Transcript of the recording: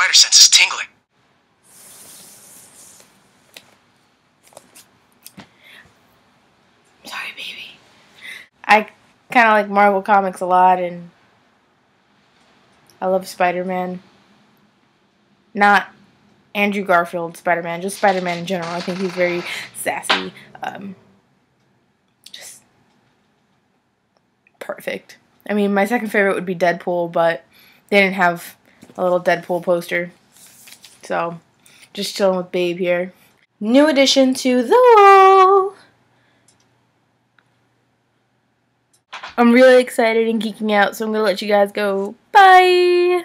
spider sense is tingling. Sorry, baby. I kind of like Marvel Comics a lot, and I love Spider Man. Not Andrew Garfield Spider Man, just Spider Man in general. I think he's very sassy. Um, just perfect. I mean, my second favorite would be Deadpool, but they didn't have a little Deadpool poster. So, just chilling with Babe here. New addition to the wall. I'm really excited and geeking out, so I'm gonna let you guys go. Bye!